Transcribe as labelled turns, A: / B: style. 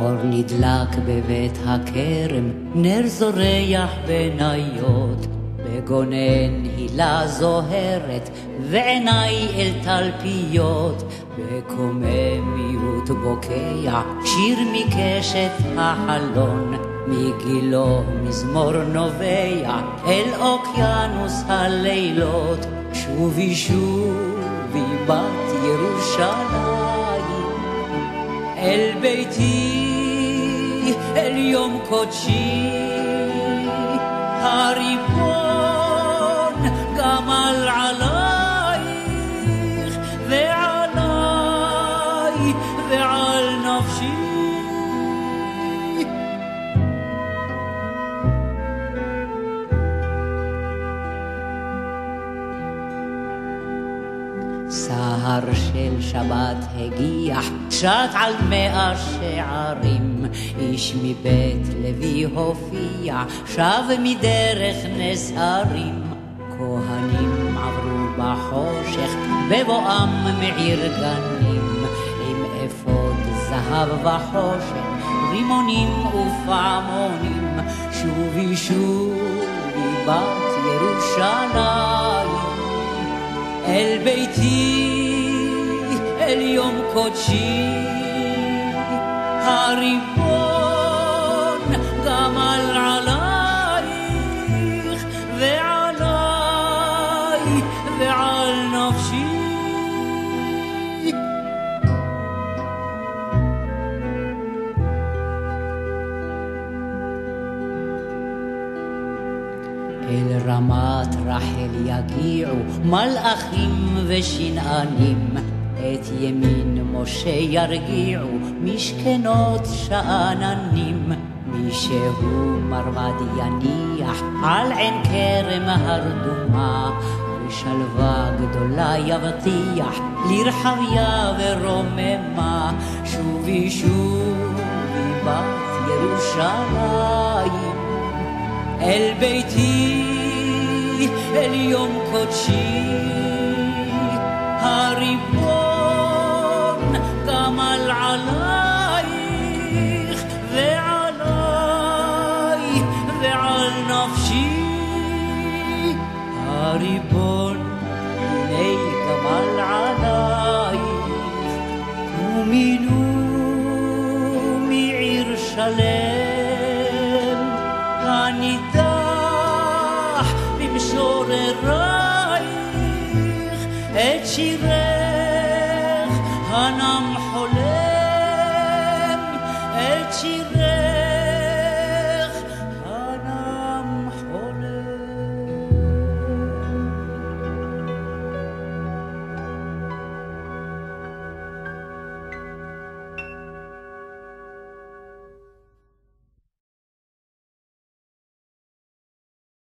A: אור נדלק בבית הכרם, נר זורח בניות, בגונן הילה זוהרת, ועיניי אל תלפיות, בקוממיות בוקע, שיר מקשת החלון, מגילו מזמור נובע, אל אוקיינוס הלילות, שובי שובי בת ירושלים, אל ביתי, אל יום קודשי, הריבון גמל עלייך ועליי ועל נפשי. סהר של שבת הגיח, שט על מאה שערים. איש מבית לוי הופיע, שב מדרך נס הרים. כהנים עברו בחושך, בבואם מעיר גנים. עם אפוד זהב וחושן, רימונים ופעמונים. שובי שובי בת ירושלים. אל ביתי, אל יום קודשי, הריבון גמל עלייך ועליי ועל נפשי. אל רמת רחל יגיעו מלאכים ושנענים, את ימין משה ירגיעו משכנות שאננים. מי שהוא מרבד יניח על עין כרם הרדומה, ושלווה גדולה יבטיח לרחביה ורוממה. שובי שובי בת ירושלים אל ביתי, אל יום קודשי, הריבון נפשי הריבון הנה גמל עלייך ומינו מעיר שלם. הנידח במשוררייך את שירך הנם חולם את שירך